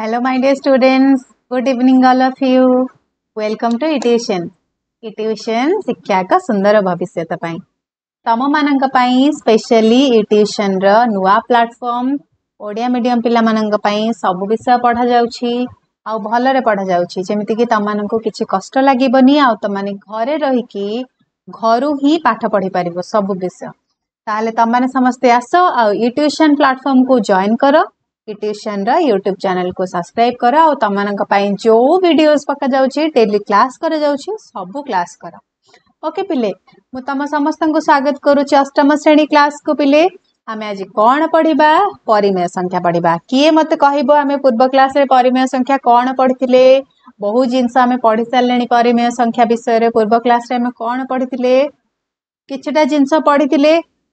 Hello my dear students good evening all of you welcome to eTuition eTuition शिक्षा का सुंदर भविष्य तुम मानी स्पेशली इट्यूशन रुआ प्लाटफर्म ओडिया मीडियम पे मान सब विषय पढ़ा जा भल पढ़ा जामती तुम मानक कष्ट लगे आम घर रही घर ही पाठ पढ़ी पार सब विषय तुमने समस्ते आस आ ट्यूशन प्लाटफर्म को जॉन कर किटिशन रूट्यूब चेल को सब्सक्राइब कर आम जो भिडस पक जाऊँगी डेली क्लास कर सब क्लास कर ओके पिले मु समस्त को स्वागत करुच अष्टम श्रेणी क्लास को पिले आम आज कौन पढ़ा परिमेय संख्या पढ़ा किए मत कह पूर्व क्लास परिमेय संख्या कौन पढ़ी बहुत जिनस पढ़ी सारे परिमेय संख्या विषय पूर्व क्लास कौन पढ़ी किसी जिनस पढ़ी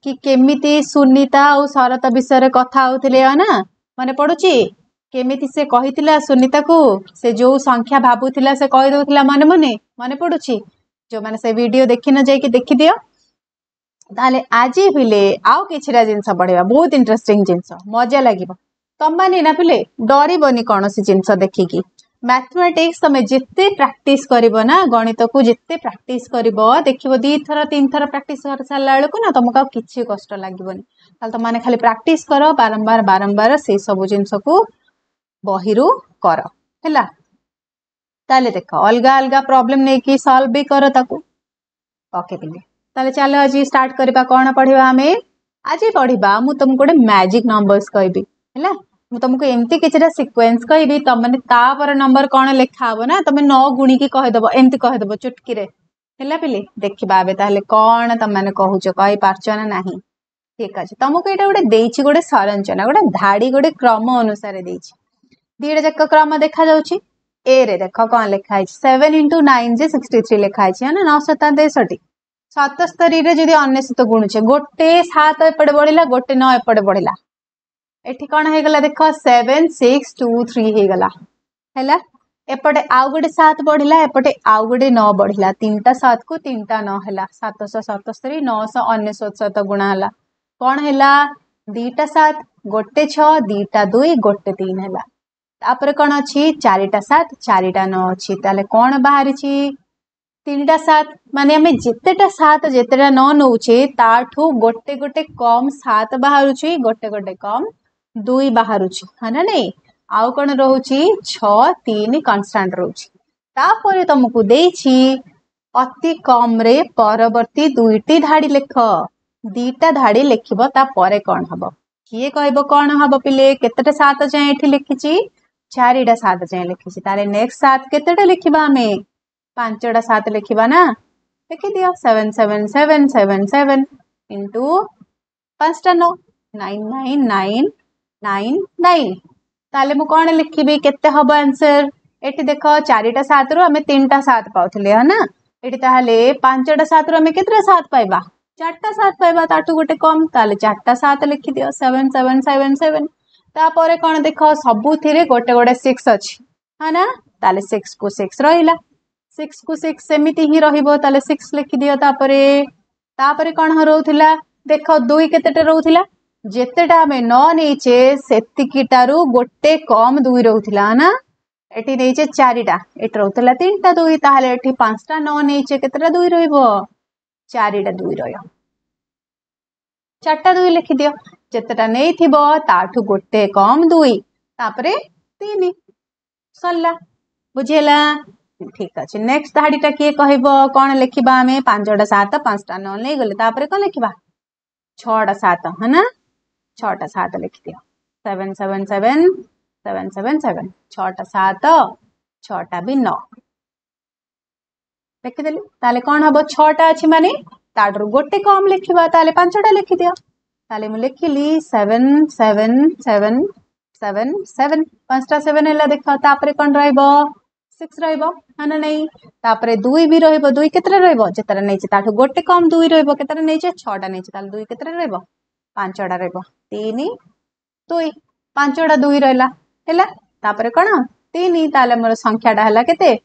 कि केमी सुनीता और शरत विषय कथ होते है ना ମନେ ପଡୁଛି କେମିତି ସେ କହିଥିଲା ସୁନିତାକୁ ସେ ଯୋଉ ସଂଖ୍ୟା ଭାବୁଥିଲା ସେ କହିଦେଉଥିଲା ମନେ ମନେ ମନେ ପଡୁଛି ଯୋଉମାନେ ସେ ଭିଡିଓ ଦେଖି ନ ଯାଇକି ଦେଖିଦିଅ ତାହେଲେ ଆଜି ପିଲେ ଆଉ କିଛିଟା ଜିନିଷ ପଢିବା ବହୁତ ଇଣ୍ଟରେଷ୍ଟିଂ ଜିନିଷ ମଜା ଲାଗିବ ତମମାନେ ନା ପିଲେ ଡରିବନି କୌଣସି ଜିନିଷ ଦେଖିକି ମ୍ୟାଥମେଟିକ୍ସ ତମେ ଯେତେ ପ୍ରାକ୍ଟିସ୍ କରିବ ନା ଗଣିତକୁ ଯେତେ ପ୍ରାକ୍ଟିସ୍ କରିବ ଦେଖିବ ଦୁଇଥର ତିନିଥର ପ୍ରାକ୍ଟିସ୍ କରିସାରିଲା ବେଳକୁ ନା ତମକୁ ଆଉ କିଛି କଷ୍ଟ ଲାଗିବନି तुमने खाली प्राक्ट कर बारंबार बारंबार से सब जिन को बही कर ताले देख अलग अलग प्रोब्लेम नहीं कि सॉल्व भी कर ताले चल आज स्टार्ट करवा कौन पढ़वा आम आज पढ़वा मुझे तुमको गोटे मैजिक नंबर्स कहबी मु तुमको एमती कि सिक्वेन्स कह तुमने तापर नंबर कौन लिखा हाब ना तुम न गुणी की कहीदेव एमती कहीदेव चुटकी है पिले देखा कौन तुमने कह चो कही ଠିକ ଅଛି ତମକୁ ଏଇଟା ଗୋଟେ ଦେଇଛି ଗୋଟେ ସରଞ୍ଚନା ଗୋଟେ ଧାଡି ଗୋଟେ କ୍ରମ ଅନୁସାରେ ଦେଇଛି ଦିଟା ଯାକ କ୍ରମ ଦେଖାଯାଉଛି ଏ ରେ ଦେଖ କ'ଣ ଲେଖା ହେଇଛି ସେଭେନ ଇଣ୍ଟୁ ନାଇନ ଯେ ସିକ୍ସଟି ଥ୍ରୀ ଲେଖା ହେଇଛି ମାନେ ନଅ ଶତା ତେଷଠି ସତସ୍ତରୀରେ ଯଦି ଅନେଶତ ଗୁଣୁଛେ ଗୋଟେ ସାତ ଏପଟେ ବଢିଲା ଗୋଟେ ନଅ ଏପଟେ ବଢିଲା ଏଠି କ'ଣ ହେଇଗଲା ଦେଖ ସେଭେନ ସିକ୍ସ ଟୁ ଥ୍ରୀ ହେଇଗଲା ହେଲା ଏପଟେ ଆଉ ଗୋଟେ ସାତ ବଢିଲା ଏପଟେ ଆଉ ଗୋଟେ ନଅ ବଢିଲା ତିନିଟା ସାତକୁ ତିନିଟା ନଅ ହେଲା ସାତଶହ ସତସ୍ତରୀ ନଅଶହ ଅନେଶତ ସହିତ ଗୁଣା ହେଲା କ'ଣ ହେଲା ଦୁଇଟା ସାତ ଗୋଟେ ଛଅ ଦୁଇଟା ଦୁଇ ଗୋଟେ ତିନି ହେଲା ତାପରେ କ'ଣ ଅଛି ଚାରିଟା ସାତ ଚାରିଟା ନଅ ଅଛି ତାହେଲେ କ'ଣ ବାହାରିଛି ତିନିଟା ସାତ ମାନେ ଆମେ ଯେତେଟା ସାତ ଯେତେଟା ନଅ ନେଉଛେ ତାଠୁ ଗୋଟେ ଗୋଟେ କମ୍ ସାତ ବାହାରୁଛି ଗୋଟେ ଗୋଟେ କମ୍ ଦୁଇ ବାହାରୁଛି ହଁ ନା ନାଇଁ ଆଉ କ'ଣ ରହୁଛି ଛଅ ତିନି କନଷ୍ଟାଣ୍ଟ ରହୁଛି ତାପରେ ତମକୁ ଦେଇଛି ଅତି କମ୍ରେ ପରବର୍ତ୍ତୀ ଦୁଇଟି ଧାଡ଼ି ଲେଖ दीटा धाड़ी लिखर कौन हम किए कह कौन हम पिले केत जाए लिखी चार जाए लिखी तेक्ट सात केत लिखा आम पांचटा सात लिखा ना लिखी दि seven seven seven seven seven into पांचटा नौ nine nine nine nine nine ताल मुखी केत आंसर ये देख चार सात रु आम तीन सात पाते है ना ये पांचटा सात रु आम केत पाइबा चार्टा सात पाइबा ताठ गोटे कम ताल चार्टा सात लिखि दियो सेवेन सेवेन सेवेन सेवेन तापर कौन देख सबुति गोटे गोटे सिक्स अच्छी है ना ताले सिक्स को सिक्स रहा सिक्स को सिक्स सेमती ही रोले सिक्स लिखि दिवस कौन रोला देख दुई के रोला जितेटा आम न नहींचे से गोटे कम दुई रोला है ना ये नहींचे चारिटा ये रोला तीन टा दुई ताल पांचटा न नहींचे के दुई रहा चार दुई रो चार दुई लिखिद जितेटा नहीं थी गोटे कम दुई तापर तीन सरला बुझेला ठीक अच्छे नेक्स्ट धाड़ीटा किए कह कौन लिखा आम पांच सात पांचटा न नहीं गले कौन लिखा छटा सात है ना छटा सात लिखिद seven seven seven seven seven seven छटा सात छटा भी नौ लिखिदेली ताले कौन हम छा अच्छी मानी तार गोटे कम लिखा ताले पांचटा लिखि ताले मु seven seven seven seven seven पांचटा seven है देख तापर कौन रिक्स रहा ना नहीं दुई भी रही दुई के रोतार नहीं गोटे कम दुई रतार नहीं छा नहीं दुई के रचटा रन दुई पांचटा दुई रहा कौन तीन ताल मोर संख्या है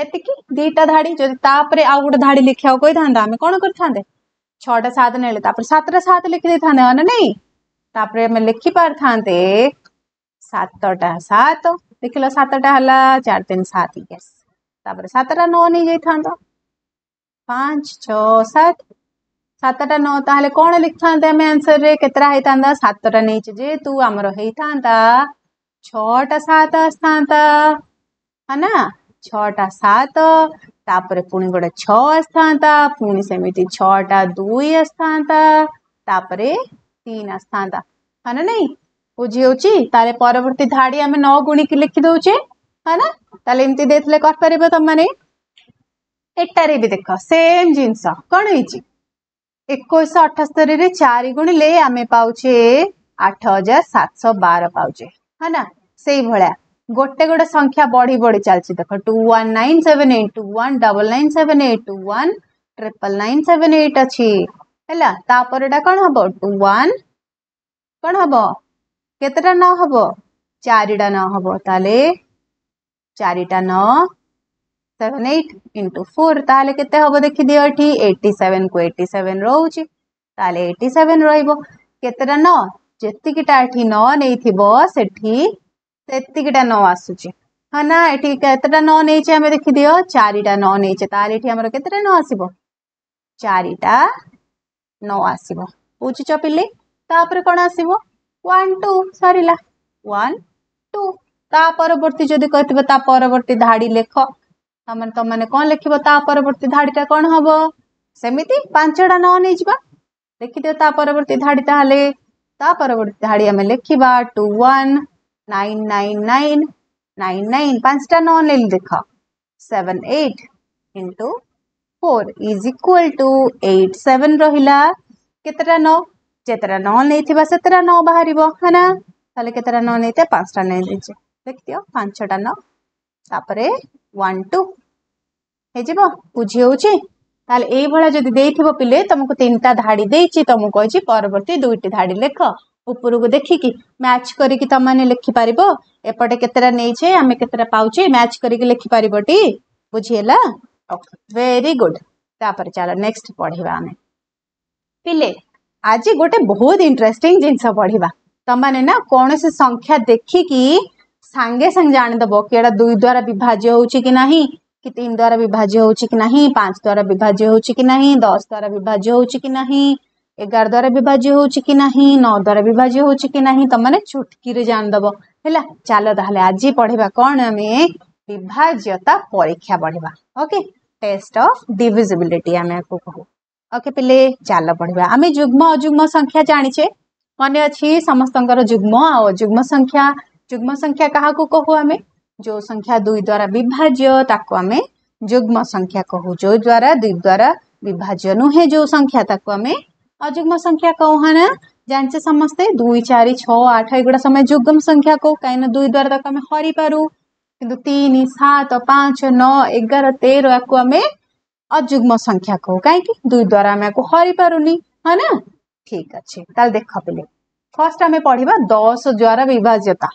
एतिक दीटा धाड़ी जो तापरे आउ गोटे धाड़ी लिखा कही था आम कौन कर छटा सात नापरे सतटा सात लिखी था ना नहीं लिखी पार था सतटा सात लिख लतटा है चार तीन सात सतटा नौ नहीं जाइ था पांच छत सतटा नौता कौन लिखि था आंसर में कतटा होता सतटा नहीं जेहेतु आमर होता छा सात आता है ना छटा सात तापर पुणी गोटे छ आसता पुणी सेमती छा दुई आसता तीन आसता है ना नहीं बुझी तारे परवर्त धाड़ी आम नौ गुणी की लिखिद है ना तो इमती देते कर तमने एटारे भी देख सेम जिन कौन एक अठस्तरी रे चार गुणिले आम पाचे आठ हजार सात शह बार पाचे है ना से भाया गोटे गोटे संख्या बढ़ी बढ़ी चलती देख two one nine seven eight two one double nine seven eight two one triple nine seven eight अच्छी है कौन हम टू वन कौन हम कत न चार न चार न सेवेन एट इंटू फोर ताल के हम देख दिए एट्टी सेवेन को एट्टी सेवेन रोच एट्टी सेवेन रत न नहीं थी सेटा नौ आसुची हाँ ना ये कतटा नौ नहींचे आम देखी दि चार नौ नहींचे तो ये आम कत आस चार नौ आस बुझ पिले तापर कौन आस टू सर वन टू ता परवर्ती जो कहवर्ती धाड़ी लेख तम तुमने कौन लिखे परवर्ती धाड़ी टा कौन हम सेमती पांचटा नौ नहीं जावा देखिदेवर्ती धाड़ी तालोले परवर्ती धाड़ी आम लिखा two one nine nine nine nine nine পাঁচটা ননেল দেখ seven eight into four is equal to eight seven রহিলা কেতেটা ন যেতেটা ন নেইথিবা সেতেটা ন বাহারিব হ্যাঁ না তাহলে কেতেটা ন নেইতে পাঁচটা ন নেইছে দেখিও পাঁচটা ন তারপরে ওয়ান টু ହେଇଯିବ ବୁଝି ହେଉଛି ତାହେଲେ ଏଇଭଳିଆ ଯଦି ଦେଇଥିବ ପିଲେ ତମକୁ ତିନିଟା ଧାଡ଼ି ଦେଇଛି ତମକୁ କହିଛି ପରବର୍ତ୍ତୀ ଦୁଇଟି ଧାଡ଼ି ଲେଖ उपर को देखिक मैच करके तम लिखिपार एपटे केतटा नहींचे आम के पाचे मैच करखिपार टी बुझीला वेरी गुड तापर चल नेक्स्ट पढ़वा पिले आज गोटे बहुत इंटरेस्टिंग जिनस पढ़वा तमने ना कौन से संख्या देखिकी सांगे सांगे जाणीदब कि दुई द्वारा विभाज्य होना कि तीन द्वारा विभाज्य ना पांच द्वारा विभाज्य होना दस द्वारा विभाज्य होना एगार द्वारा विभाज्य हो ना नौ द्वारा विभाज्य हो ना तो मैंने चुटकी जानदब है चल ताल आज पढ़ा कौन आम विभाज्यता परीक्षा पढ़ा ओके टेस्ट ऑफ डिविजिबिलिटी आम आपको कहू ओके पे चल पढ़ा आम जुग्म अजुग्म संख्या जाचे मन अच्छी समस्त जुग्म आजुग्म संख्या जुग्म संख्या क्या कहू आम जो संख्या दुई द्वारा विभाज्य आम जुग्म संख्या कहू जो द्वारा दु द्वारा विभाज्य नुहे जो संख्या ताको आमे अजुग्म संख्या कौ हाँ जान समस्ते दुई चार छ आठ एगुटा समय जुग्म संख्या कौ कहीं दुई द्वारा तक आम हरी पार कि तीन सात पांच नौ एगार तेरह या आम अजुग्म संख्या कौ कहीं दुई द्वारा आम आपको हरी पारूनी है ना ठीक अच्छे देख पे फर्स्ट आम पढ़ा दस द्वारा विभाज्यता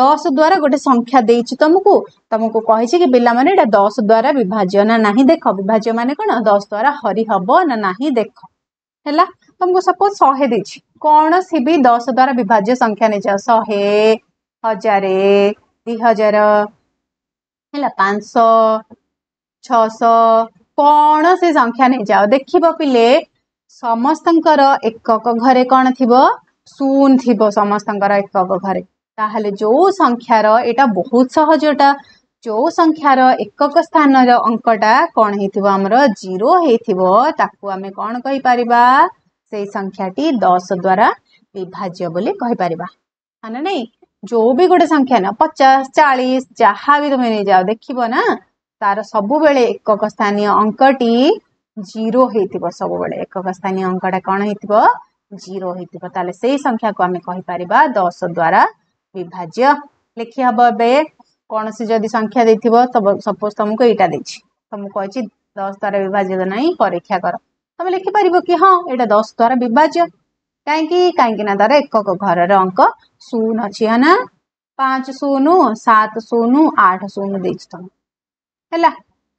दस द्वारा गोटे संख्या तुमको तुमको कही पे दस द्वारा विभाज्य ना ना देख विभाज्य मान कौन दस द्वारा हरी हब ना ना देख है तुमको सपोज शहे देछि कौनसी भी दस द्वारा विभाज्य संख्या नहीं जाओ शहे हजार दि हजार पांच छश कौन से संख्या नहीं जाओ देख पिले समस्त एकक घरे कौन थी शून थी समस्त एकक घरे ତାହେଲେ जो संख्यार ଏଇଟା ବହୁତ ସହଜଟା ଯୋଉ ସଂଖ୍ୟାର ଏକକ ସ୍ଥାନର ଅଙ୍କଟା କ'ଣ ହେଇଥିବ ଆମର ଜିରୋ ହେଇଥିବ ତାକୁ ଆମେ से संख्या टी दस द्वारा विभाज्य बोली कहीपर है हाँ ना नहीं जो भी गोटे संख्या ना पचास चालीस जहा भी तुम्हें नहीं जाओ देख ना तार सब बेले एकक स्थानीय अंक टी जीरो सब बेले एकक स्थानीय टा कौन हो जीरो संख्या को आम कहीपर दस द्वारा विभाज्य लेखी हम ए कौन सी जदि संख्या सपोज तुमको यही तुमको कह दस द्वारा विभाज्य नहीं परीक्षा करो आम लिखिपर कि हाँ यहाँ दस द्वारा विभाज्य कहीं कहीं तार एकक घर अंक शून अच्छी है ना पाँच शून सात शून आठ शून दे तुम है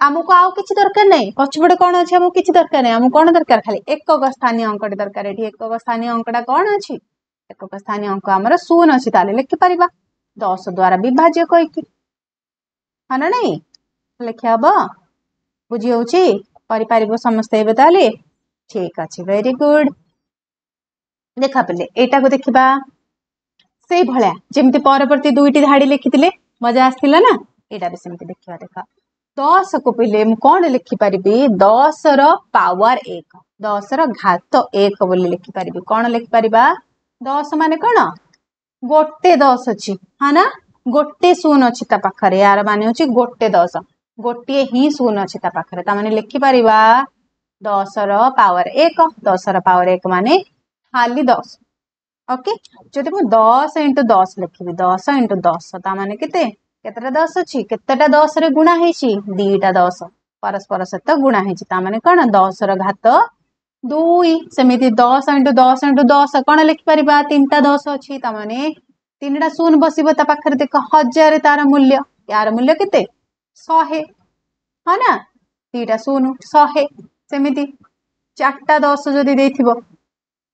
आमको आउ कि दरकार ना पछपटे कौन अच्छे आमको किसी दरकार ना कौन दरकार खाली एकक स्थानीय अंकटे दरकार ये एकक स्थानीय अंकटा कौन अच्छी एकक स्थानीय अंक आम शून अच्छी तेल लिखिपर दस द्वारा विभाज्य कहीकि है ना नहीं लिखा हम बुझी करी समस्ते ठीक अच्छे वेरी गुड देखा एटा को देखा से भाया जमती परवर्त दुईटी धाड़ी लिखी थे मजा आसा ना यहाँ भी सेम देखा देख दस को पे कौन लिखिपर दस रवर एक दस रात एक बोली लिखिपर कौन लिखिपर दस मान कौन गोटे दस अच्छी हाँ ना गोटे शून अच्छी यार मान हूँ गोटे दस गोटे ही शून अच्छे तमें लिखिपर दस रवर एक दस रवर एक मान खाली दस ओके जो दस इंटु दस लिखी दस इंटु दस तेत कत दस अच्छी कतेटा दस रुणा दिटा दस परस्पर सहित गुणा है मान कौन दस रात दुई सेमती दस इंटु दस इंटु दस कौन लिखिपर तीन टा दस अच्छी तीन टा शून बस देख हजार तार मूल्य यार मूल्य कितने ଶହେ ହଁ ନା ଦୁଇଟା ଶୂନ ଶହେ ସେମିତି ଚାରିଟା ଦଶ ଯଦି ଦେଇଥିବ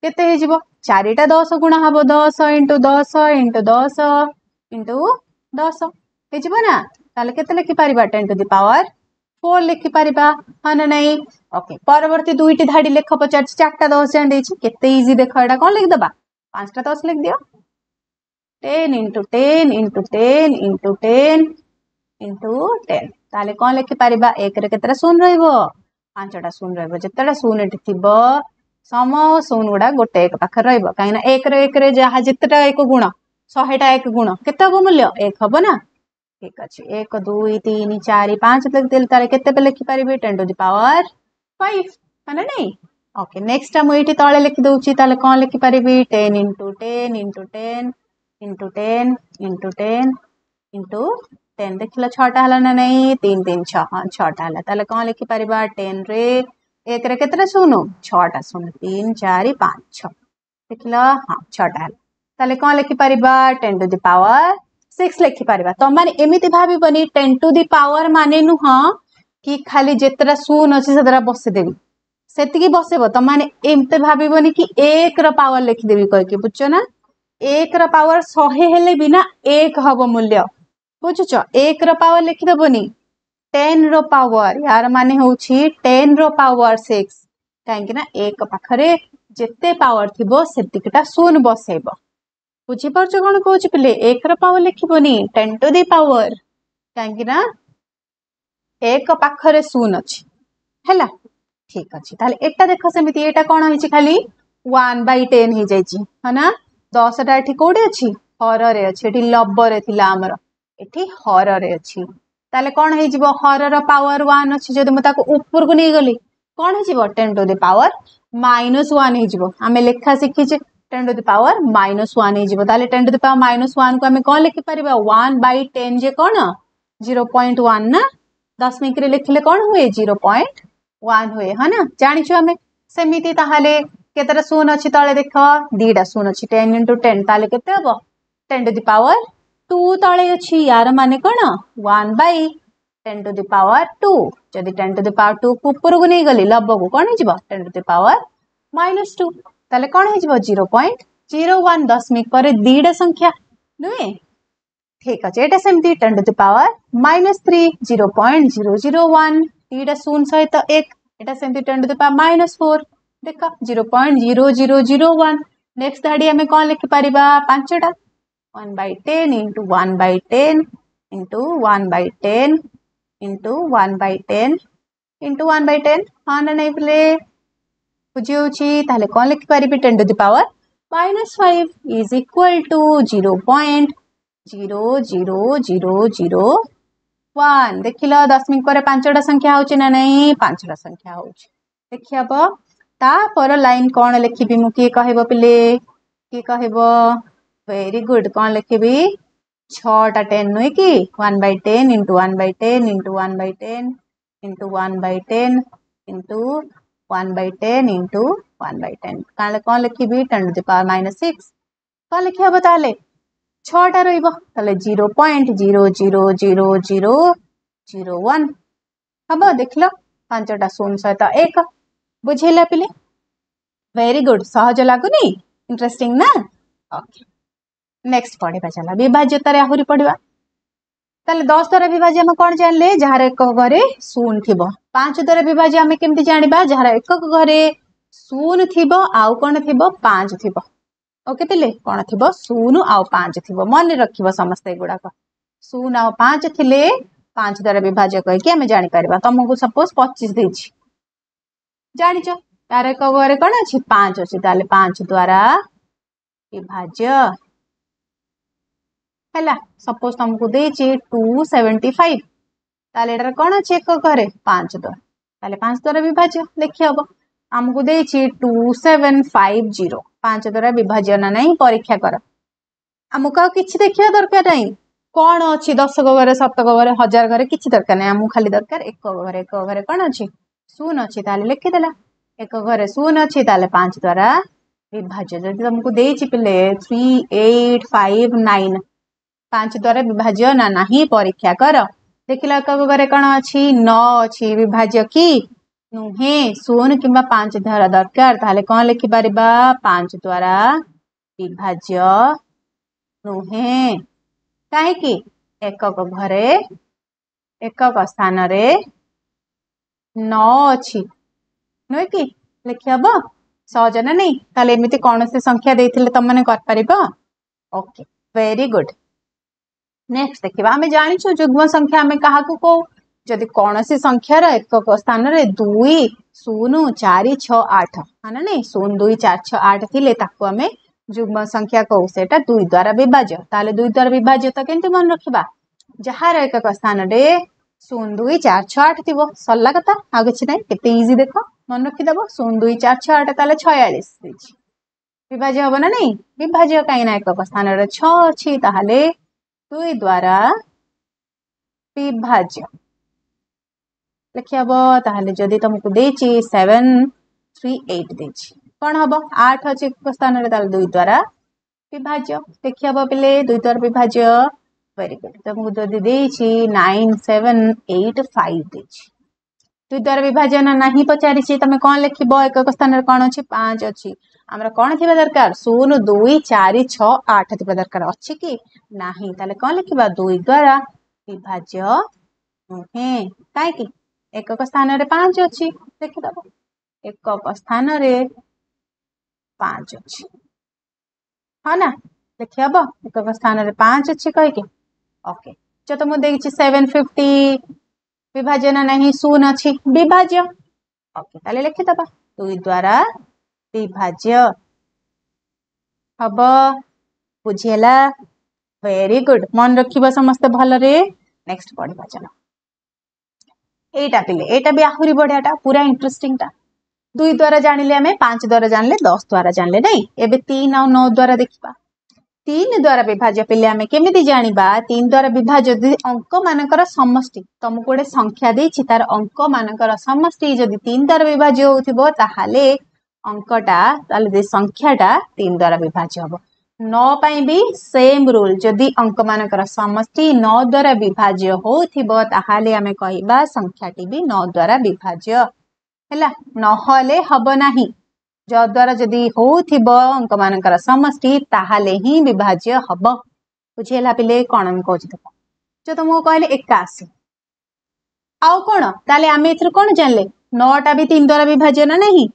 କେତେ ହେଇଯିବ ଚାରିଟା ଦଶ ଗୁଣା ହବ ଦଶ ଇଣ୍ଟୁ ଦଶ ଇଣ୍ଟୁ ଦଶ ଇଣ୍ଟୁ ଦଶ ହେଇଯିବ ନା ତାହେଲେ କେତେ ଲେଖିପାରିବା ten to the power four ଲେଖିପାରିବା ହଁ ନା ନାଇଁ ଓକେ ପରବର୍ତ୍ତୀ ଦୁଇଟି ଧାଡ଼ି ଲେଖ ପଚାରିଛି ଚାରିଟା ଦଶ ଯାଏଁ ଦେଇଛି କେତେ ଇଜି ଦେଖ ଏଇଟା କ'ଣ ଲେଖିଦେବା ପାଞ୍ଚଟା ଦଶ ଲେଖିଦିଅ ten into ten into ten into ten into ten তাহলে କ'ଣ ଲେଖିପାରିବା ଏକରେ କେତେଟା ଶୂନ ରହିବ ପାଞ୍ଚଟା ଶୂନ ରହିବ ଯେତେଟା ଶୂନ ଏଠି ଥିବ ସମ ଶୂନ ଗୁଡା ଗୋଟେ ଏକ ପାଖରେ ରହିବ କାହିଁକିନା ଏକରେ ଏକରେ ଯାହା ଯେତେଟା ଏକ ଗୁଣ ଶହେଟା ଏକ ଗୁଣ କେତେ ହବ ମୂଲ୍ୟ ଏକ ହବ ନା ଠିକ ଅଛି ଏକ ଦୁଇ ତିନି ଚାରି ପାଞ୍ଚ ଲେଖିଦେଲେ ତାହେଲେ କେତେବେଳେ ଲେଖିପାରିବି ten to the power five ମାନେ ନାଇଁ ଓକେ ନେକ୍ସଟଟା ମୁଁ ଏଇଠି ତଳେ ଲେଖିଦେଉଛି ତାହେଲେ କ'ଣ ଲେଖିପାରିବି ten into ten into ten into ten into ten into ten देखिल छटा है ना नहीं तीन तीन छह हाँ, छटा है तेल कौन लिखिपर टेन रे एक रे कत शून छा शून तीन चार पाँच छ देख ल हाँ छा है तेल कौन लिखिपर ten to the power six लिखिपर तो मैंने एमती भावनी टेन टू दि पावर मान नुह कि खाली जितना शून अच्छे से बसदेवी से बसब तो मैंने एमते भावनी कि एक रवर लिखिदेवी कह कि बुझना एक रवर शहे हेले भी ना एक हम मूल्य বুঝুছ এক র পাওয়ার লিখিদেবনি টেন র পাওয়ার ইয়ার মানে হচ্ছে টেন র পাওয়ার সিক্স কাইকি না এক পাখে যেতে পাওয়ার থিব সেতিকটা শূন্য বসাইব বুঝিপারছ কোণ কৌছি পিলে এক র পাওয়ার লিখিবনি টেন টু দি পাওয়ার কাইকি না এক পাখে শূন্য অছি ହେଲା ଠିକ ଅଛି ତାହେଲେ ଏଟା ଦେଖ ସେମିତି ଏଇଟା କ'ଣ ହେଇଛି ଖାଲି ୱାନ୍ ବାଇ ଟେନ୍ ହେଇଯାଇଛି ହଁ ନା ଦଶଟା ଏଠି କୋଉଠି ଅଛି ହରରେ ଅଛି ଏଠି ଲବରେ ଥିଲା ଆମର हर ताले कौन हो हर पावर वन अच्छी ऊपर को नहीं गली कौन हो ten to the power minus one आम लेखा शिखीचे ten to the power minus one ten to the power minus one को कौन लिखी पार वन बै टेन जे कौन जीरो पॉइंट वन ना दशमिक लिखले कौन हुए जीरो पॉइंट वन हुए है ना जानचु आम सेमती कतटा शून अच्छी तले देख दिटा शून अच्छी टेन इंटु टेन तेल के ten to the power two তলে অছি ইয়ার মানে কোণ one by ten to the power two যদি ten to the power two উপরকু নিয়ে গলি লবকু কোণ হয়ে যাব ten to the power minus two তাহলে কোণ হয়ে যাব জিরো পয়েন্ট জিরো ওয়ান দশমিক পরে দুইটা সংখ্যা নুহে ঠিক আছে এটা সেমতি ten to the power minus three zero point zero zero one দুইটা শূন্য সহিত এক এটা সেমতি ten to the power minus four দেখ zero point zero zero zero one next ধাড়ি আমি কଣ ଲେଖିପାରିବା ପାଞ୍ଚଟା 1 by 10 into 1 by 10 into 1 by 10 into 1 by 10 into 1 by 10 हाँ ना नहीं बोले हो ची ताले कौन लिख पा पारि 10 the power minus 5 is equal to 0 0 point 0 0 two 0.00001 देखिल दशमिक पर पांचटा संख्या होची ना नहीं पांचटा संख्या होची देखिए ता पर लाइन कौन लिखी मु किए कह पिले किए कह वेरी गुड कौन लिखे भी छोटा टेन नुई की one by ten into one by ten into one by ten into one by ten into one by ten into one by ten कौन कौन लिखे भी ten to power minus six कौन लिखे लिखा ताले छोटा रोले zero point zero zero zero zero zero one हम देख ल पांचटा शून्य सहित एक बुझेला पिले वेरी गुड सहज लगुनी इंटरेस्टिंग ना ओके okay. नेक्स्ट पढ़ा चल विभाज्य आहरी पढ़ा तेल दस द्वारा विभाज्य कौन जान लें जार एक घरे शून थी पांच द्वारा विभाज्य आम के जाना जार एक घरे शून थी आउ कौन थी पांच थी ओके कौन थी शून आउ पांच थी मन रख समस्ते गुड़ाक शून आउ पांच थी पांच द्वारा विभाज्य कहीकि जापर तुमको सपोज पचीस देख जाच यार एक घरे कौन अच्छी पांच अच्छी पांच द्वारा विभाज्य है सपोज तुमको टू सेवेन्टी फाइव तेल कौन अच्छे एक घरे पांच दर ताल पांच द्वारा विभाज्य देखीहब आमको दे टू सेवेन फाइव जीरो पांच द्वारा विभाज्य ना नहीं परीक्षा कर आमको आ देखा दरकार ना कौन अच्छी दशक घरे शतक घरे हजार घरे किसी दरकार ना आम खाली दरकार एक घर एक घरे कौन अच्छी शून अच्छी ताल लिखीदे एक घरे शून अच्छी ताल पांच द्वारा विभाज्य जब तुमको दे पिले थ्री एट फाइव नाइन पांच द्वारा विभाज्य ना ना परीक्षा कर देख लगे कौन अच्छी न अच्छी विभाज्य कि नुहे शून कि पांच द्वारा दरकार कौन पार पांच द्वारा विभाज्य नुहे कहीं एकक घरे एकक स्थान नुह कि लिखब सहज ना नहीं कौन से संख्या दे तुमने करके वेरी गुड नेक्स्ट देखा जानी युग्म संख्या आम क्या कहू जदि कौन सी संख्यार एक स्थान दुई शून चार छ आठ मान नहीं शून दुई चार छ थी आम युग्म संख्या कहू से दुई द्वारा बिभाज्य दुई द्वारा बिभाज्य तो कमी मन रखा जार एक स्थान शून दुई चार छ आठ थी सरला कथा आ कि ना केजी देख मन रखीदेव शून दुई चार छ आठ तयास विभाज्य हम ना नहीं विभाज्य कहीं एक स्थान छ ଦୁଇ ଦ୍ୱାରା ବିଭାଜ୍ୟ ଲେଖି ହେବ ତାହେଲେ ଯଦି ତୁମକୁ ଦେଇଛି ସେଭେନ୍ থ্রি এইট দিয়েছি କ'ଣ ହେବ ଆଠ ଅଛି ସ୍ଥାନରେ ତାହେଲେ ଦୁଇ ଦ୍ୱାରା ବିଭାଜ୍ୟ ଦେଖି ହେବ ପିଲେ ଦୁଇ ଦ୍ୱାରା ବିଭାଜ୍ୟ ଭେରି ଗୁଡ୍ ତୁମକୁ ଯଦି ଦେଇଛି ନାଇନ୍ ସେଭେନ୍ ଏଇଟ୍ ଫାଇଭ୍ ଦେଇଛି ଦୁଇ ଦ୍ୱାରା ବିଭାଜନ ନାହିଁ ପଚାରିଛି ତୁମେ କ'ଣ ଲେଖିବ ଏକକ ସ୍ଥାନରେ କ'ଣ ଅଛି ପାଞ୍ଚ ଅଛି आम कौन थी दरकार शून दुई चार छ आठ थी दरकार अच्छे ना तो कौन लिखा दुई द्वारा विभाज्य नुहे कहीं एकक स्थान पांच अच्छी देखीद एकक स्थान पांच अच्छी हाँ ना देखी हब एकक स्थान पांच अच्छी कहीकि ओके चल तो मुझे देखी सेवेन फिफ्टी विभाज्य ना नहीं शून अच्छी विभाज्य ओके लिखीद दुई द्वारा ବିଭାଜ୍ୟ ହବ ବୁଝିହେଲା ଭେରି ଗୁଡ୍ ମନେ ରଖିବ ସମସ୍ତେ ଭଲରେ ନେକ୍ସଟ ପଢିବା ଚାଲ ଏଇଟା ପିଲେ ଏଇଟା ବି ଆହୁରି ବଢିଆଟା ପୁରା ଇଣ୍ଟରେଷ୍ଟିଂଟା ଦୁଇ ଦ୍ୱାରା ଜାଣିଲେ ଆମେ ପାଞ୍ଚ ଦ୍ୱାରା ଜାଣିଲେ ଦଶ ଦ୍ୱାରା ଜାଣିଲେ ନାଇଁ ଏବେ ତିନି ଆଉ ନଅ ଦ୍ୱାରା ଦେଖିବା ତିନି ଦ୍ୱାରା ବିଭାଜ୍ୟ ପିଲେ ଆମେ କେମିତି ଜାଣିବା ତିନି ଦ୍ୱାରା ବିଭାଜ୍ୟ ଯଦି ଅଙ୍କମାନଙ୍କର ସମଷ୍ଟି ତମକୁ ଗୋଟେ ସଂଖ୍ୟା ଦେଇଛି ତାର ଅଙ୍କମାନଙ୍କର ସମଷ୍ଟି ଯଦି ତିନି ଦ୍ୱାରା ବିଭାଜ୍ୟ ହଉଥିବ ତାହେଲେ अंकटा संख्याटा तीन द्वारा विभाज्य हम नौ भी सेम रूल जदि अंक मान समि न द्वारा विभाज्य हो थे आम कह संख्या न द्वारा विभाज्य है नहले हब ना जद्वारा जदि हो अंक मान समि ताहले ही विभाज्य हब बुझेगा पे कौन कौच देख जो तुमको कहले एकाशी आम ए जान ले नौटा भी तीन द्वारा विभाज्य ना नहीं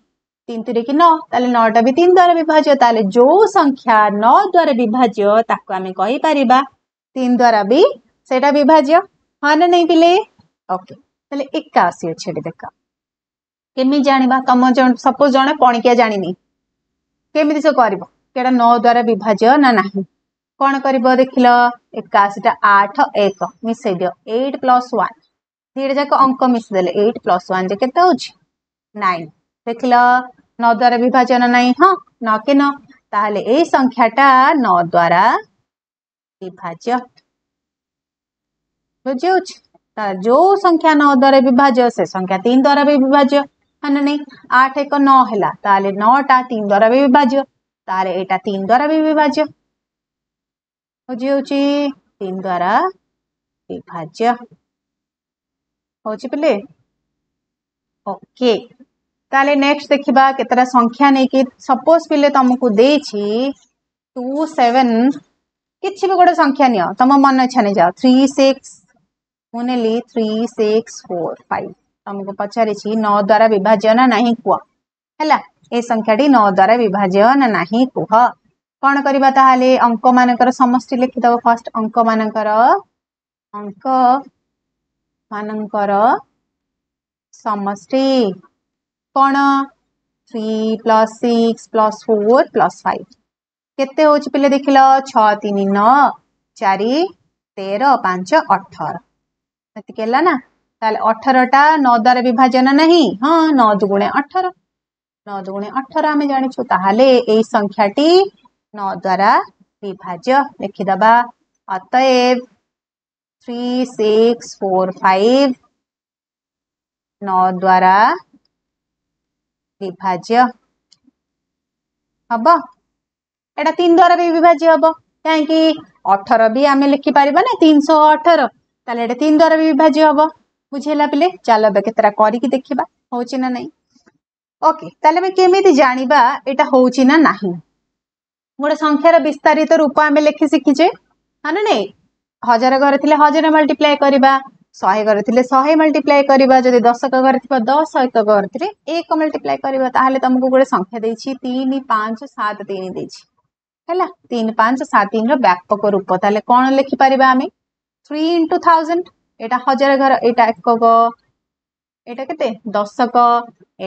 তিন তিরিকি ন তাহলে নটা বি তিন দ্বারা বিভাজ্য তাহলে যে সংখ্যা ন দ্বারা বিভাজ্য তাকে আমি কইপারিবা তিন দ্বারা বি সেটা বিভাজ্য হয় না নেই পিলে ওকে তাহলে একাশি অছি এটি দেখ কেমি জাঁবা তুম সপোজ জন পণিকিয়া জাঁনি কেমিতি সে করব সেটা ন দ্বারা বিভাজ্য না না কোণ করব দেখিল একাশিটা আঠ এক মিশাই দিও এইট প্লস ওয়ান দুইটা যাক অঙ্ক মিশিদেলে এইট প্লস ওয়ান যে কেতে হচ্ছে নাইন देख ल न द्वारा विभाजन ना हाँ न के नाल संख्या संख्याटा न द्वारा विभाज्य जो संख्या न द्वारा विभाज्य से संख्या तीन द्वारा भी विभाज्य मान नहीं आठ एक नाला ना तीन द्वारा भी विभाज्य तीन द्वारा भी विभाज्य बुझे तीन द्वारा विभाज्य हो पे ओके ताले नेक्स्ट देखा के संख्या नहीं कि सपोज पे तुमको दे टू सेवेन किसी भी गोटे संख्या नि तुम मन इच्छा नहीं जाओ थ्री सिक्स मुझे थ्री सिक्स फोर फाइव तुमको पचार द्वारा विभाज्य ना कह है ये संख्या न द्वारा विभाजन ना कह कौन करवाहे अंक मान समि लिखिद फर्स्ट अंक मान अंक मान समी कौन three plus six plus four plus five के पे देख ल छि नारि तेर पांच अठर इतना ना अठर टा न द्वारा विभाजन ना हाँ नौ दुगुणे अठर नौ दुगुणे अठर आम जानते संख्या टी न द्वारा विभाज्य लिखीद अतए थ्री सिक्स फोर फाइव न द्वारा ବିଭାଜ୍ୟ ହବ ଏଇଟା ତିନି ଦ୍ୱାରା ବି ବିଭାଜ୍ୟ ହବ କାହିଁକି ଅଠର ବି ଆମେ ଲେଖିପାରିବା ନା ତିନିଶହ ଅଠର ତାହେଲେ ଏଇଟା ତିନି ଦ୍ୱାରା ବି ବିଭାଜ୍ୟ ହବ ବୁଝିହେଲା ପିଲେ ଚାଲ ଏବେ କେତେଟା କରିକି ଦେଖିବା ହଉଛି ନା ନାହିଁ ଓକେ ତାହେଲେ ଆମେ କେମିତି ଜାଣିବା ଏଇଟା ହଉଛି ନା ନାହିଁ ଗୋଟେ ସଂଖ୍ୟାର ବିସ୍ତାରିତ ରୂପ ଆମେ ଲେଖି ଶିଖିଛେ ହଁ ନା ନାଇଁ ହଜାର ଘରେ ଥିଲେ ହଜାର ମଲ୍ଟିପ୍ଲାଏ କରିବା ଶହେ ଘର ଥିଲେ ଶହେ ମଲ୍ଟିପ୍ଲାଏ କରିବା ଯଦି ଦଶକ ଘର ଥିବ ଦଶ ଏକକ ଘର ଥିଲେ ଏକ ମଲ୍ଟିପ୍ଲାଏ କରିବା ତାହେଲେ ତମକୁ ଗୋଟେ ସଂଖ୍ୟା ଦେଇଛି ତିନି ପାଞ୍ଚ ସାତ ତିନି ଦେଇଛି ହେଲା ତିନି ପାଞ୍ଚ ସାତ ତିନିର ବ୍ୟାପକ ରୂପ ତାହେଲେ କ'ଣ ଲେଖିପାରିବା ଆମେ ଥ୍ରୀ ଇଣ୍ଟୁ ଥାଉଜେଣ୍ଡ ଏଇଟା ହଜାର ଘର ଏଇଟା ଏକକ ଏଇଟା କେତେ ଦଶକ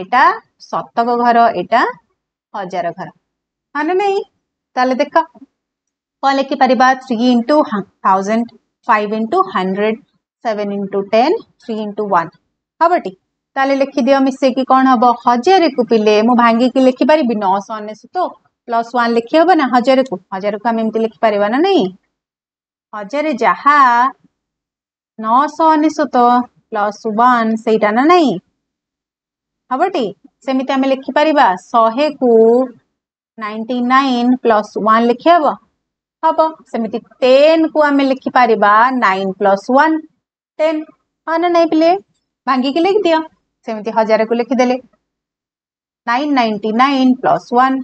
ଏଇଟା ଶତକ ଘର ଏଇଟା ହଜାର ଘର ହଁ ନା ନାଇଁ ତାହେଲେ ଦେଖ କ'ଣ ଲେଖିପାରିବା three into thousand five into hundred seven into ten three into one हम टी ताले मिसे दियो कौन हम हजार को पिले मु भांगी की नौश पारिबि 999 प्लस वन लिखी तो, हम ना हजार तो, हाँ को हजार को आम एमती लिखिपर ना नहीं हजार जहा नौश 999 प्लस वन से ना नहीं हम सेमती आम लिखि पारिबा 100 को नाइन प्लस वन लिखि हम हम सेमिति टेन को आम लिखिपर नाइन प्लस वन टेन हाँ ना नहीं पिले भांगिक लिख दिया सेमती हजार को लिखिदे nine ninety nine plus one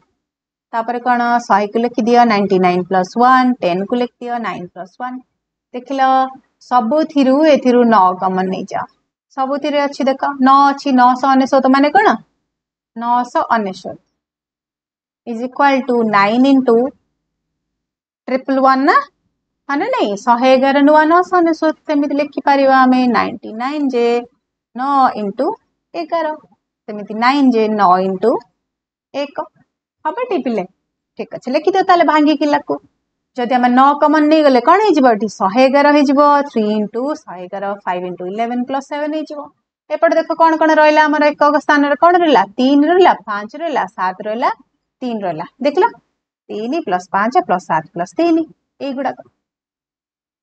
तापर कौन शहे को लिखिद ninety nine plus one ten को लिख दि नाइन प्लस वन देख ल सबु ए न कमन नहीं जा सब अच्छी देख न अच्छी नौश अनेशत तो मान कौन नौश अनेशत is equal to nine into triple one ना ମାନେ ନାଇଁ ଶହେ ଏଗାର ନୂଆ ନଅ ଶହ ଅନେଶ୍ୱତ ସେମିତି ଲେଖିପାରିବା ଆମେ ନାଇଣ୍ଟି ନାଇନ୍ ଯେ ନଅ ଇଣ୍ଟୁ ଏଗାର ସେମିତି ନାଇନ୍ ଯେ ନଅ ଇଣ୍ଟୁ ଏକ ହବଟି ପିଲେ ଠିକ ଅଛି ଲେଖିଦିଅ ତାହେଲେ ଭାଙ୍ଗିକି ଲାକୁ ଯଦି ଆମେ ନଅ କମନ୍ ନେଇଗଲେ କ'ଣ ହେଇଯିବ ଏଠି ଶହେ ଏଗାର ହେଇଯିବ ଥ୍ରୀ ଇଣ୍ଟୁ ଶହେ ଏଗାର five into eleven plus seven ହେଇଯିବ ଏପଟେ ଦେଖ କ'ଣ କ'ଣ ରହିଲା ଆମର ଏକକ ସ୍ଥାନରେ କ'ଣ ରହିଲା ତିନି ରହିଲା ପାଞ୍ଚ ରହିଲା ସାତ ରହିଲା ତିନି ରହିଲା ଦେଖିଲ ତିନି ପ୍ଲସ୍ ପାଞ୍ଚ ପ୍ଲସ୍ ସାତ ପ୍ଲସ୍ ତିନି ଏଇଗୁଡ଼ାକ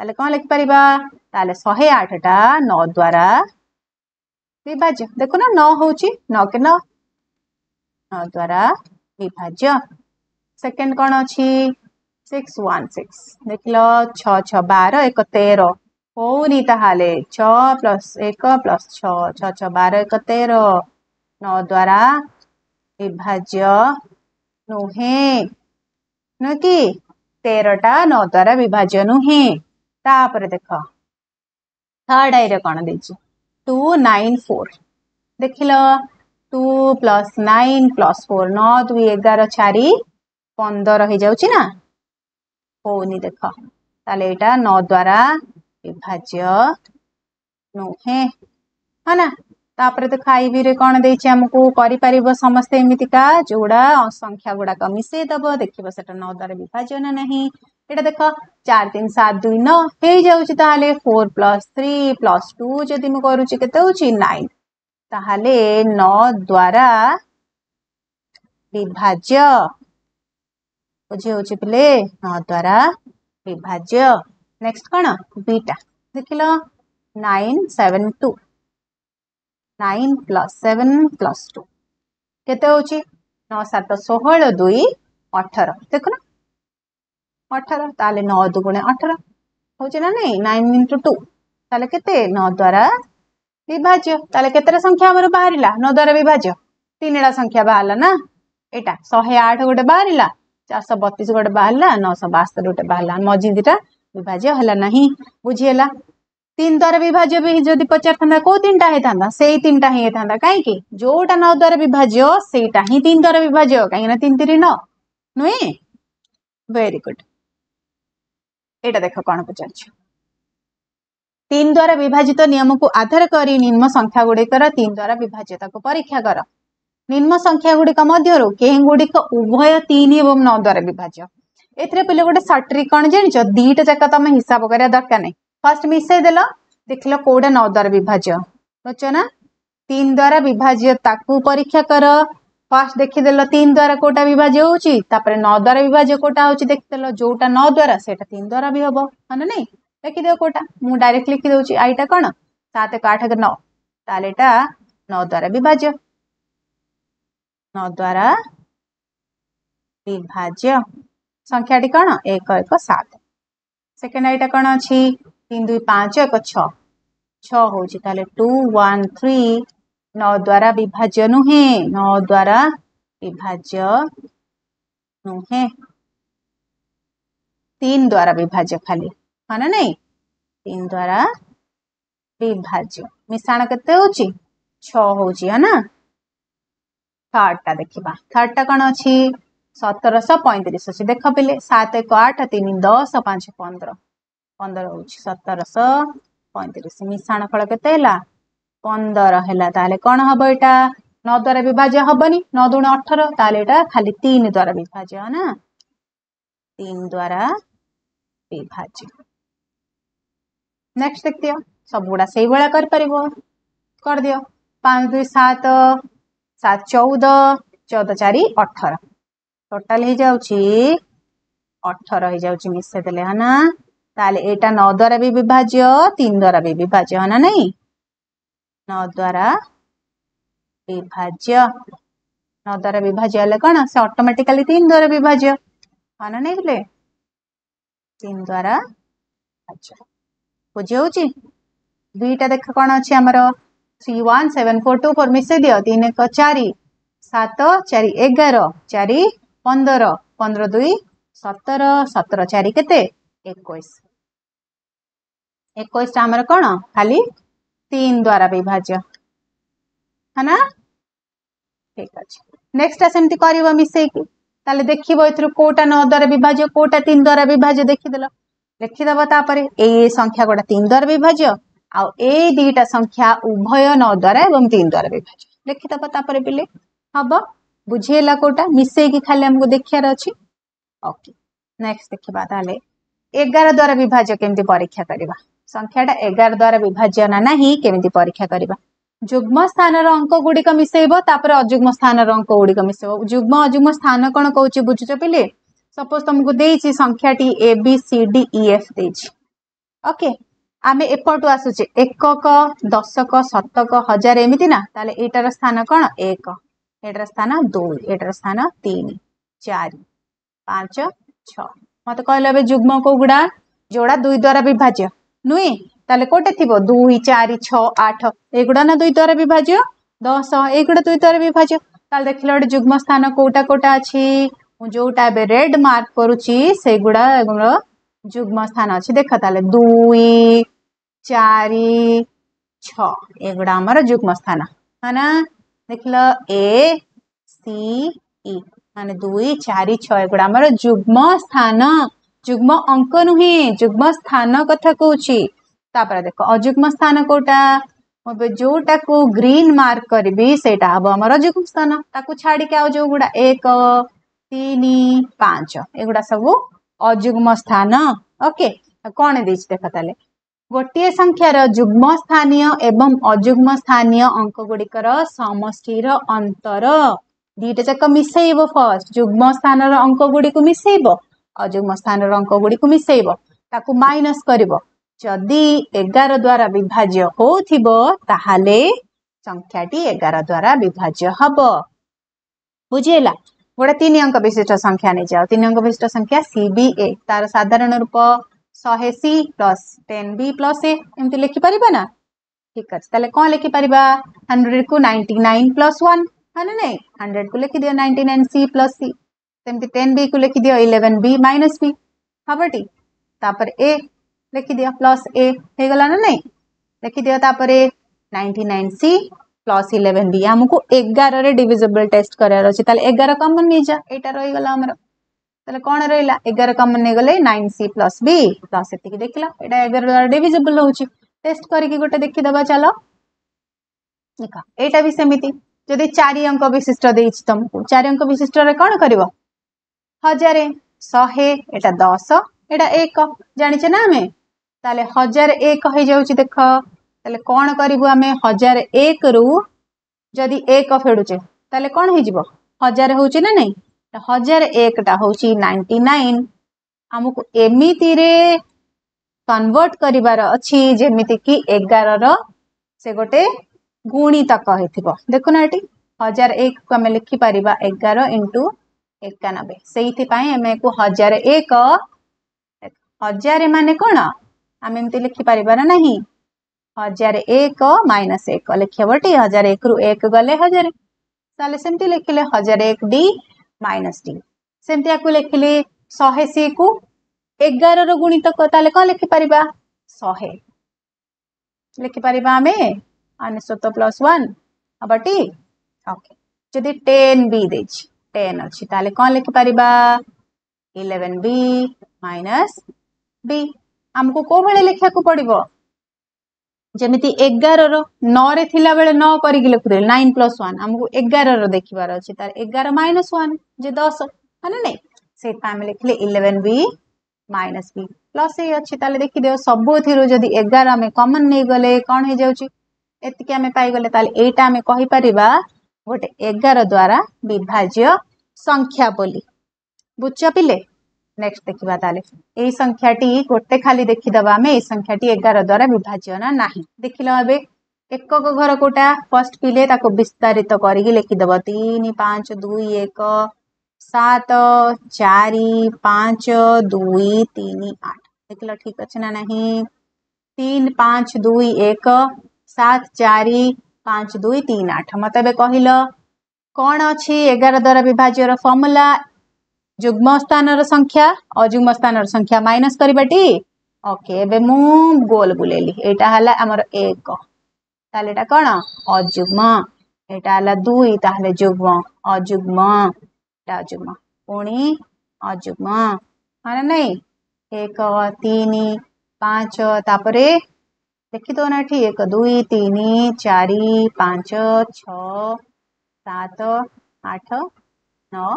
ताले कौन लिखिपर ताले शहे आठ टा नौ द्वारा विभाज्य देखो ना न हूँ नौ के नौ नौ द्वारा विभाज्य सेकेंड कौन अच्छी सिक्स वन सिक्स देख ल छ छ बार एक तेर हो छ प्लस एक प्लस छ छ छ बार एक तेर न द्वारा विभाज्य नुहे नुकी तेरटा नौ द्वारा विभाज्य नुहे तापर देख थर्ड आई रे कौन दे टू नाइन फोर देख ल two plus nine plus four नौ दु एगार चार पंदर हो जाऊँ ना होनी देख ताले एटा नौ द्वारा विभाज्य नुहे है ना तापर देख आई भी रे कौन दे आमको कर समस्ते एमतीका जोड़ा संख्या गुड़ाक मिसईदेव देख से नौ द्वारा विभाज्य ना नहीं এটা দেখ চার তিন সাত দুই ন ହେଇଯାଉଛି ତାହେଲେ four plus three plus two ଯଦି ମୁଁ କରୁଛି କେତେ ହେଉଛି ନାଇନ୍ ତାହେଲେ ନଅ ଦ୍ୱାରା ବିଭାଜ୍ୟ ବୁଝି ହେଉଛି ପିଲେ ନଅ ଦ୍ୱାରା ବିଭାଜ୍ୟ ନେକ୍ସଟ କ'ଣ ବିଟା ଦେଖିଲ nine seven two nine plus seven plus two କେତେ ହେଉଛି ନଅ ସାତ ଷୋହଳ ଦୁଇ ଅଠର ଦେଖୁନ अठर ताले नौ दु गुण अठर हूँ ना नहीं नाइन इंटू टू ताले के नौ द्वारा विभाज्य ताले के संख्या आम बाहर नौ द्वारा विभाज्य तीन टा संख्या बाहर ना एटा शहे आठ गोटे बाहर चार शह बतीस गोटे बाहर नौश बास्तर गोटे बाहर मझी दीटा विभाज्य है बुझीगला तीन द्वारा विभाज्य भी जो पचार था कौ तीन टाइम से तीन टाइम ही था कहीं जोटा नौ द्वारा विभाज्य सही द्वारा विभाज्य कहीं तीन तीन नौ नुहे वेरी गुड এটা দেখো কোণ পচারছ তিন দ্বারা বিভাজিত নিয়মকু আধার করে নিম্ন সংখ্যা গুড়িকর তিন দ্বারা বিভাজ্যতাকে পরীক্ষা কর নিম্ন সংখ্যা গুড়িক মধ্যরু কেগুড়িক উভয় তিন এবং ন দ্বারা বিভাজ্য এতে পিলে গোটে সট্রিক কোণ জাণিছ দিটা যাক তুমি হিসাব করা দরকার নাই ফার্স্ট মিশাই দেল দেখল কোটা ন দ্বারা বিভাজ্য বুঝছ না তিন দ্বারা বিভাজ্যতাকে পরীক্ষা কর ফার্স্ট দেখিদেল তিন দ্বারা কোটা বিভাজ্য হচ্ছে তাপরে ন দ্বারা বিভাজ্য কোটা হচ্ছে দেখিদেল যোটা ন দ্বারা সেটা তিন দ্বারা বি হব মানে নেই লেখিদেও কোটা মু ডাইরেক্ট লিখিদেছি আইটা কোণ সাত এক আঠ ন তাহলে এটা ন দ্বারা বিভাজ্য ন দ্বারা বিভাজ্য সংখ্যাটি কোণ এক এক সাত সেকেন্ড আইটা কোণ অছি তিন দুই পাঁচ এক ছ ছ হচ্ছে তাহলে টু ওয়ান থ্রি ନଅ ଦ୍ଵାରା ବିଭାଜ୍ୟ ନୁହେଁ ନଅ ଦ୍ଵାରା ବିଭାଜ୍ୟ ନୁହେଁ ତିନ ଦ୍ଵାରା ବିଭାଜ୍ୟ ଖାଲି ହଁ ନା ନାଇଁ ତିନ ଦ୍ଵାରା ବିଭାଜ୍ୟ ମିଶାଣ କେତେ ହଉଛି ଛଅ ହଉଛି ହଁ ନା ଥାର୍ଡଟା ଦେଖିବା ଥାର୍ଡଟା କଣ ଅଛି ସତରଶହ ପଇଁତିରିଶ ଅଛି ଦେଖ ପିଲେ ସାତ ଏକ ଆଠ ତିନି ଦଶ ପାଞ୍ଚ ପନ୍ଦର ପନ୍ଦର ହଉଛି ସତରଶହ ପଇଁତିରିଶ ମିଶାଣ ଫଳ କେତେ ହେଲା ପନ୍ଦର ହେଲା ତାହେଲେ କ'ଣ ହବ ଏଇଟା ନଅ ଦ୍ୱାରା ବିଭାଜ୍ୟ ହବନି ନଅ ଦୁଣ ଅଠର ତାହେଲେ ଏଇଟା ଖାଲି ତିନି ଦ୍ୱାରା ବିଭାଜ୍ୟ ନା ତିନି ଦ୍ୱାରା ବିଭାଜ୍ୟ ନେକ୍ସଟ ଦେଖିଦିଅ ସବୁଗୁଡ଼ା ସେଇଭଳିଆ କରିପାରିବ କରିଦିଅ ପାଞ୍ଚ ଦୁଇ ସାତ ସାତ ଚଉଦ ଚଉଦ ଚାରି ଅଠର ଟୋଟାଲ ହେଇଯାଉଛି ଅଠର ହେଇଯାଉଛି ମିଶେଇ ଦେଲେ ହଁ ନା ତାହେଲେ ଏଇଟା ନଅ ଦ୍ୱାରା ବି ବିଭାଜ୍ୟ ତିନି ଦ୍ୱାରା ବି ବିଭାଜ୍ୟ ହଁ ନା ନାଇଁ द्वारा विभाज्य न द्वारा विभाज्य हेले कौन से अटोमेटिकाली तीन द्वारा विभाज्य हाँ ना नहीं तीन द्वारा बुझे हो देख कौन अच्छे three one seven four two four miss तीन एक चार सात चार एगार चार पंदर पंद्रह दुई सतर सतर चार के एक एक कौन खाली तीन द्वारा विभाज्य है ना ठीक अच्छे नेक्स्ट आसम कर देखो ए कौटा नौ द्वारा विभाज्य कौटा तीन द्वारा विभाज्य देखीदल लिखीदब तापर ये संख्या गुडा तीन द्वारा विभाज्य आ दिटा संख्या उभय न द्वारा एवं तीन द्वारा विभाज्य लिखीदब तापर पे हम बुझेला कौटा मिसेक खाली आमको देखियार अच्छी ओके नेक्स्ट देखा एगार द्वारा विभाज्य केमती परीक्षा करवा ସଂଖ୍ୟାଟା ଏଗାର ଦ୍ୱାରା ବିଭାଜ୍ୟ ନା ନାହିଁ କେମିତି ପରୀକ୍ଷା କରିବା ଯୁଗ୍ମ ସ୍ଥାନର ଅଙ୍କ ଗୁଡ଼ିକ ମିଶେଇବ ତାପରେ ଅଯୁଗ୍ମ ସ୍ଥାନର ଅଙ୍କ ଗୁଡ଼ିକ ମିଶେଇବ ଯୁଗ୍ମ ଅଯୁଗ୍ମ ସ୍ଥାନ କ'ଣ କହୁଛି ବୁଝୁଛ ପିଲେ ସପୋଜ ତମକୁ ଦେଇଛି ସଂଖ୍ୟାଟି A B C D E F ଦେଇଛି ଓକେ ଆମେ ଏପଟୁ ଆସୁଛେ ଏକକ ଦଶକ ଶତକ ହଜାର ଏମିତି ନା ତାହେଲେ ଏଇଟାର ସ୍ଥାନ କ'ଣ ଏକ ଏଇଟାର ସ୍ଥାନ ଦୁଇ ଏଇଟାର ସ୍ଥାନ ତିନି ଚାରି ପାଞ୍ଚ ଛଅ ମତେ କହିଲେ ଏବେ ଯୁଗ୍ମ କୋଉ ଗୁଡ଼ା ଯୋଡ଼ା ଦୁଇ ଦ୍ୱାରା ବିଭାଜ୍ୟ नुहे তাহলে কোটে থিব দুই চারি ছ আঠ এগুড়া না দুই দ্বারা বিভাজ্য দশ এগুড়া দুই দ্বারা বিভাজ্য তাহলে দেখিলে গোটে যুগ্ম স্থান কোটা কোটা আছে যেটা এবার রেড মার্ক করুচি সেগুড়া যুগ্ম স্থান আছে দেখ তাহলে দুই চারি ছ এগুড়া আমার যুগ্ম স্থান হ্যাঁ না দেখিল এ সি ই মানে দুই চারি ছ এগুড়া আমার যুগ্ম স্থান जुग्म अंक नुहे जुग्म स्थान कथा कौचर देख अजुग्म स्थान कौटा जोटा को ग्रीन मार्क करी से हम जुग्म स्थान छाड़ी आज गुड़ा एक तीन पांच एगुडा सब अजुग्म स्थान ओके कौन देख देखे गोटे संख्यार जुग्म स्थानीय एवं अजुग्म स्थानीय अंक गुड़िकर समीर अंतर दिटा जाक मिसेब फुग्म स्थान रंक गुड़ी मिसेब अजुग्म स्थान अंक गुड़ी मिसेब माइनस कर द्वारा विभाज्य हो संख्या एगार द्वारा विभाज्य हम बुझेगा गोटे तीन अंक विशिष्ट संख्या नहीं जाओ तीन अंक विशिष्ट संख्या सी बी ए तार साधारण रूप शहे C plus ten B plus M पार ना ठीक अच्छे कौन लिखिपर हंड्रेड कु नाइंटी नाइन प्लस वन मान नहीं हंड्रेड को लिखिदी ninety nine C plus C ten B को लिखिद इलेवेन बी माइनस हाँ बी हम टी तापर ए लिखिद प्लस ए हो गला ना नहीं लिखिद ninety nine C plus eleven B आमको एगार रे टेस्ट करार अच्छे ताले 11 कॉमन नै जा एटा रहि गला हमर ताले कोन रहिला 11 कॉमन नै गले 9c प्लस बी प्लस ये देख देखला एटा 11 द्वारा डिविजिबल रोच टेस्ट करके गोटे देखीद चल चलो देखा एटा भी सेमती जदि 4 अंक विशिष्ट देखो तुमको अंक विशिष्ट कौन कर हजार शहे एटा दस एटा एक जाचे ना आम ताले हजार एक हो जाऊँ देख ताले कौन करूँ आम हजार एक रु जदि एक फेडुचे ताले कौन हो हजार हूँ ना नहीं हजार एकटा हूँ नाइंटी नाइन आमको एमती कन्वर्ट कर अच्छी जमीती कि एगार से गोटे गुणितक हो देखुना ये हजार एक को आम लिखिपर एगार इंटू एकानबे से आम एक हजार एक हजार मान कौन आम एम लिखिपर ना हजार एक माइनस एक लिखब टी हजार एक रु एक गले हजार सेमती लिखले हजार एक डी माइनस डी सेमती आपको शहे सी को एगार रुणित ताले कौन लिखिपर शहे लिखिपर आम अनश्वत प्लस वन हाँ टी ओके जदि टेन बी देखिए टेन अच्छी कौन लिखिपर इलेवेन बी माइनस बी आमको कौ भाई लिखा को पड़ो जमी एगार रे थिला बेले न करी लिखुद नाइन प्लस वन आमको एगार देखार अच्छे तार एगार माइनस वन जे दस मान नहीं लिखले eleven B minus B plus A अच्छी देखीद सब जदि एगार आम कमन नहीं गले कौन हो जाऊँगी आम पाई ये कही पार्टी गोटे एगार द्वारा विभाज्य संख्या बोली बुझ पिले नेक्स्ट देखा ये संख्या टी गोटे खाली देखीदबा आम संख्या टी एगार द्वारा विभाज्य ना ना देख लगे एकक घर कोटा फर्स्ट पिले विस्तारित कर करद तीन पांच दुई एक सात चार पांच दुई तीन आठ देख ठीक अच्छे ना नहीं तीन पांच दुई एक सात चार पांच दुई तीन आठ मत कह कौन अच्छी एगार द्वारा विभाज्य फर्मूला जुग्म स्थान संख्या अजुग्म स्थान संख्या माइनस करवा ओके ए गोल बुले एटा है एक कौन अजुग्म दुई जुग्म अजुग्म अजुग्म पुणी अजुग्म मान नहीं एक तीन पांच तापरे लिखित तो ना एक दुई तीन चार पांच छत आठ नौ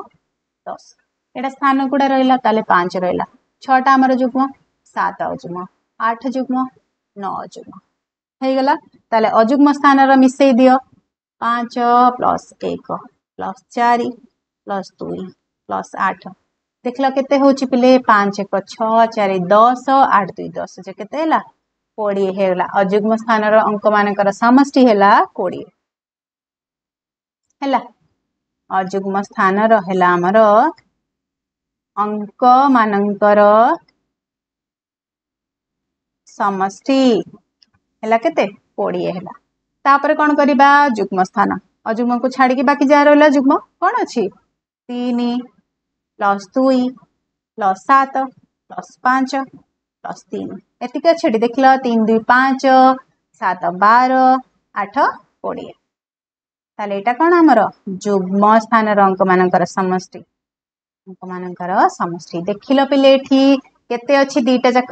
दस एटा स्थान गुड रहा पांच रहा छटा आम जुग्म सात अजुग्म आठ जुग्म नौ जुग्म अजुग्म स्थान रिसे दि पांच प्लस एक प्लस चार प्लस दुई प्लस आठ देख लो के पिले पांच एक छ चार दस आठ दुई दस जो के कोड़े अजुग्म स्थान अंक मान समि कोड़े अजुग्म स्थान रमर अंक मान समि कोड़े कौन करवा जुग्म स्थान अजुग्म को छाड़ी बाकी जहाँ रहा जुग्म कौन अच्छी तीन प्लस दुई प्लस सात प्लस पांच प्लस तीन ଏତିକି ଅଛି ଏଠି ଦେଖିଲ ତିନି ଦୁଇ ପାଞ୍ଚ ସାତ ବାର ଆଠ କୋଡ଼ିଏ ତାହେଲେ ଏଇଟା କ'ଣ ଆମର ଯୁଗ୍ମ ସ୍ଥାନର ଅଙ୍କମାନଙ୍କର ସମଷ୍ଟି ଅଙ୍କମାନଙ୍କର ସମଷ୍ଟି ଦେଖିଲ ପିଲେ ଏଠି କେତେ ଅଛି ଦୁଇଟା ଯାକ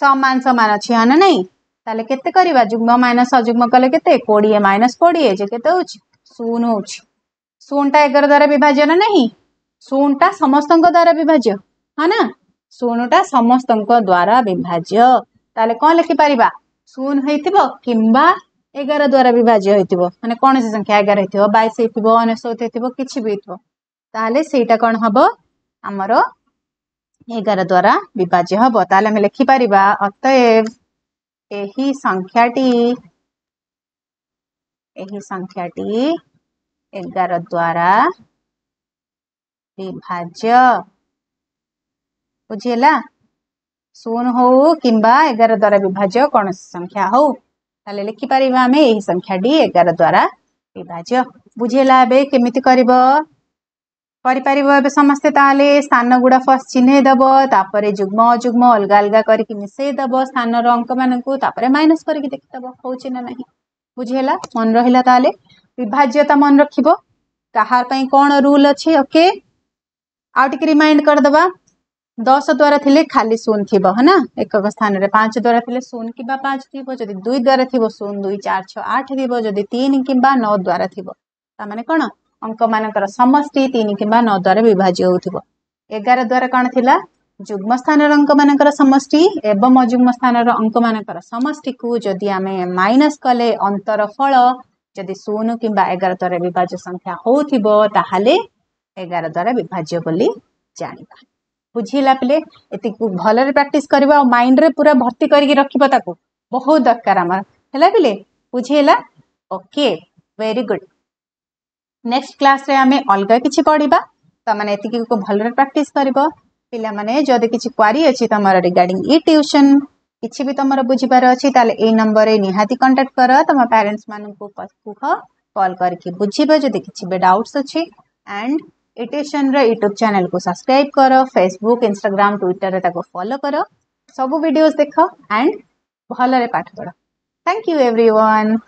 ସମାନ ସମାନ ଅଛି ହଁ ନା ନାହିଁ ତାହେଲେ କେତେ କରିବା ଯୁଗ୍ମ ମାଇନସ୍ ଅଯୁଗ୍ମ କଲେ କେତେ କୋଡ଼ିଏ ମାଇନସ୍ କୋଡ଼ିଏ ଯେ କେତେ ହେଉଛି ଶୂନ ହେଉଛି ଶୂନଟା ଏଗାର ଦ୍ୱାରା ବିଭାଜ୍ୟ ନା ନାହିଁ ଶୂନଟା ସମସ୍ତଙ୍କ ଦ୍ୱାରା ବିଭାଜ୍ୟ ହଁ ନା ଶୂନଟା ସମସ୍ତଙ୍କ ଦ୍ଵାରା ବିଭାଜ୍ୟ ତାହେଲେ କଣ ଲେଖିପାରିବା ଶୂନ ହେଇଥିବ କିମ୍ବା ଏଗାର ଦ୍ଵାରା ବିଭାଜ୍ୟ ହେଇଥିବ ମାନେ କୌଣସି ସଂଖ୍ୟା ଏଗାର ହେଇଥିବ ବାଇଶ ହେଇଥିବ ଅନେଶତ ହେଇଥିବ କିଛି ବି ହେଇଥିବ ତାହେଲେ ସେଇଟା କଣ ହବ ଆମର ଏଗାର ଦ୍ଵାରା ବିଭାଜ୍ୟ ହବ ତାହେଲେ ଆମେ ଲେଖିପାରିବା ଅତଏବ ଏହି ସଂଖ୍ୟାଟି ଏହି ସଂଖ୍ୟାଟି ଏଗାର ଦ୍ଵାରା ବିଭାଜ୍ୟ बुझीला शून हो कि एगार द्वारा विभाज्य कौन सी संख्या हो ताले लिखी पार आम यही संख्या डी एगार द्वारा विभाज्य बुझेला एवं केमी कर पर समस्ते स्थान गुड़ा फर्स्ट चिन्हदेव तापर जुग्म अजुग्म अलग अलग दब स्थान अंक मानते माइनस कर देखीदेव हूँ ना नहीं बुझेला मन रहा विभाज्यता मन रख कौन रूल अच्छे ओके आउट रिमाइंड करदेबा ଦଶ ଦ୍ଵାରା ଥିଲେ ଖାଲି ଶୂନ ଥିବ ହେନା ଏକକ ସ୍ଥାନରେ ପାଞ୍ଚ ଦ୍ଵାରା ଥିଲେ ଶୂନ କିମ୍ବା ପାଞ୍ଚ ଥିବ ଯଦି ଦୁଇ ଦ୍ଵାରା ଥିବ ଶୂନ ଦୁଇ ଚାରି ଛଅ ଆଠ ଥିବ ଯଦି ତିନି କିମ୍ବା ନଅ ଦ୍ଵାରା ଥିବ ତାମାନେ କଣ ଅଙ୍କମାନଙ୍କର ସମଷ୍ଟି ତିନି କିମ୍ବା ନଅ ଦ୍ଵାରା ବିଭାଜ୍ୟ ହଉଥିବ ଏଗାର ଦ୍ଵାରା କଣ ଥିଲା ଯୁଗ୍ମ ସ୍ଥାନର ଅଙ୍କମାନଙ୍କର ସମଷ୍ଟି ଏବଂ ଅଯୁଗ୍ମ ସ୍ଥାନର ଅଙ୍କମାନଙ୍କର ସମଷ୍ଟିକୁ ଯଦି ଆମେ ମାଇନସ୍ କଲେ ଅନ୍ତର ଫଳ ଯଦି ଶୂନ କିମ୍ବା ଏଗାର ଦ୍ଵାରା ବିଭାଜ୍ୟ ସଂଖ୍ୟା ହଉଥିବ ତାହେଲେ ଏଗାର ଦ୍ଵାରା ବିଭାଜ୍ୟ ବୋଲି ଜାଣିବା बुझेला पे एक भल प्राक्ट कर माइंड में पूरा भर्ती करके रखा बहुत दरकार आम है पे बुझेला okay very good next class आम अलग किसी पढ़ा तो मैंने को भल प्राक्ट कर पे जदि किसी क्वारी अच्छी तुम रिगार्ड इ ट्यूशन किसी भी तुम बुझे ये नंबर में निहाती कंटाक्ट कर तुम पेरेन्ट्स मान कल करके बुझे जदि किसी डाउट्स अच्छे एंड इटेशन रूट्यूब चेल को सब्सक्राइब कर फेसबुक इनस्टाग्राम ट्विटर फलो कर सब वीडियोस देख एंड भल्ले पढ़ थैंक यू एवरीवन